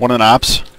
One of ops.